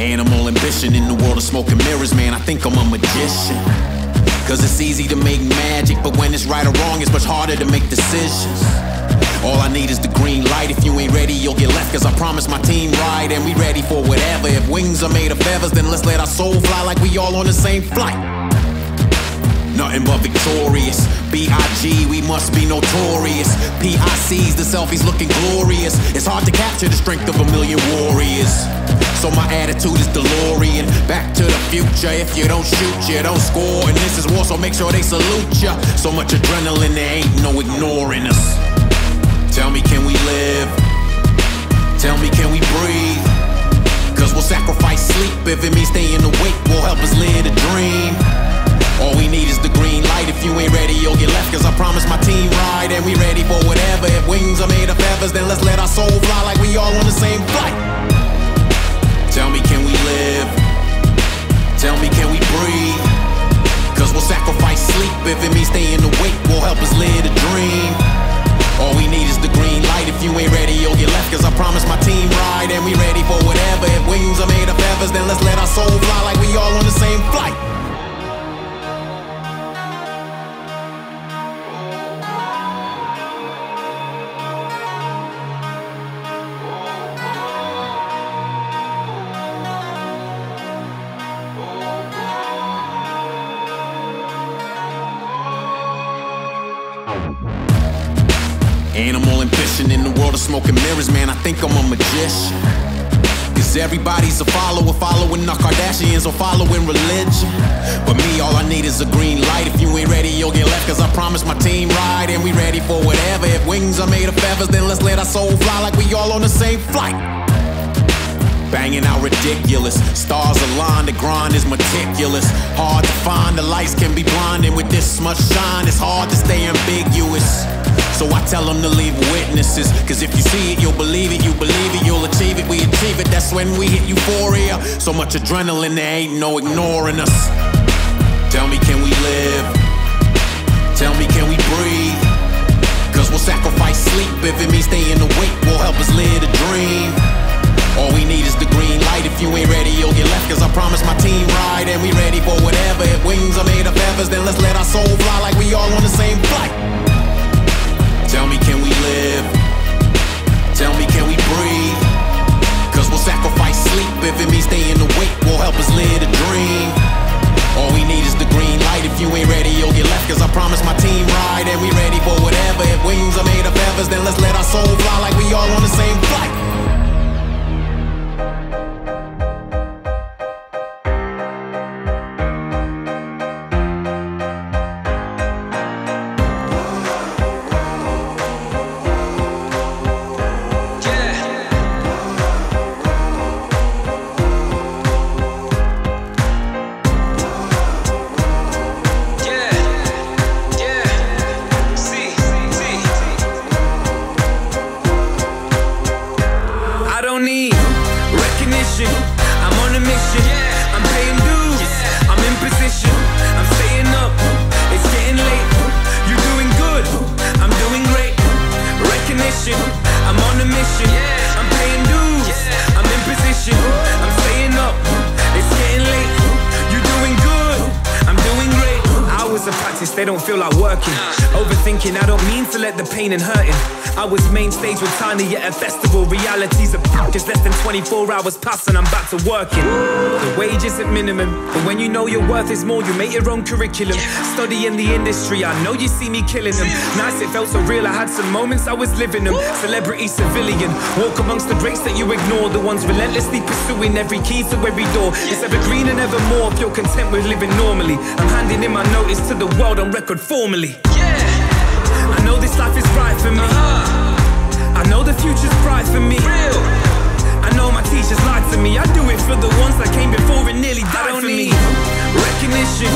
Animal ambition in the world of smoke and mirrors, man. I think I'm a magician. Cause it's easy to make magic, but when it's right or wrong, it's much harder to make decisions. All I need is the green light. If you ain't ready, you'll get left. Cause I promise my team ride, and we ready for whatever. If wings are made of feathers, then let's let our soul fly like we all on the same flight. Nothing but victorious. B.I.G., we must be notorious. P.I.C.'s, the selfies looking glorious. It's hard to capture the strength of a million warriors. So my attitude is DeLorean. Back to the future. If you don't shoot, you don't score. And this is war, so make sure they salute ya. So much adrenaline, there ain't no ignoring us. Tell me, can we live? Tell me, can we breathe? Cause we'll sacrifice sleep if it means staying awake. Feathers, then let's let our soul fly like we all on the same flight. Tell me, can we live? Tell me, can we breathe? Cause we'll sacrifice sleep if it means staying awake. Will help us live a dream. All we need is the green light. If you ain't ready, you'll get left. Cause I promise my team ride, and we ready for whatever. If wings are made of feathers, then let's let our soul fly like we all on the same flight. Animal ambition in the world of smoke and mirrors, man. I think I'm a magician. Cause everybody's a follower, following the Kardashians or following religion. But me, all I need is a green light. If you ain't ready, you'll get left. Cause I promise my team ride, and we ready for whatever. If wings are made of feathers, then let's let our soul fly like we all on the same flight. Banging out ridiculous. Stars align, the grind is meticulous. Hard to find, the lights can be blinding with this much shine. It's hard to stay ambiguous. So I tell them to leave witnesses. Cause if you see it, you'll believe it. You believe it, you'll achieve it. We achieve it, that's when we hit euphoria. So much adrenaline, there ain't no ignoring us. Tell me, can we live? Tell me, can we breathe? Cause we'll sacrifice sleep if it means staying awake. Will help us live a dream. All we need is the green light. If you ain't ready, you'll get left. Cause I promise my team ride, and we ready for whatever. If wings are made of feathers, then let's let our soul fly like we all on the same flight. Sleep if it means staying awake. Will help us live a dream. All we need is the green light. If you ain't ready, you'll get left. Cause I promise my team ride, and we ready for whatever. If wings are made of feathers, then let's let our soul fly Recognition. I'm on a mission. I'm paying dues. I'm in position. I'm They don't feel like working. Overthinking, I don't mean to let the pain and hurting. I was main stage with Tiny at a festival. Realities of just less than 24 hours past and I'm back to working. The wage isn't minimum, but when you know your worth is more, you make your own curriculum. Studying the industry, I know you see me killing them. Nice, it felt so real. I had some moments I was living them. Celebrity, civilian. Walk amongst the greats that you ignore, the ones relentlessly pursuing every key to every door. It's evergreen and evermore if you're content with living normally. I'm handing in my notice to the world on record formally. Yeah. I know this life is right for me. I know the future's bright for me. Real. I know my teachers lied to me. I do it for the ones that came before and nearly died for me. Recognition,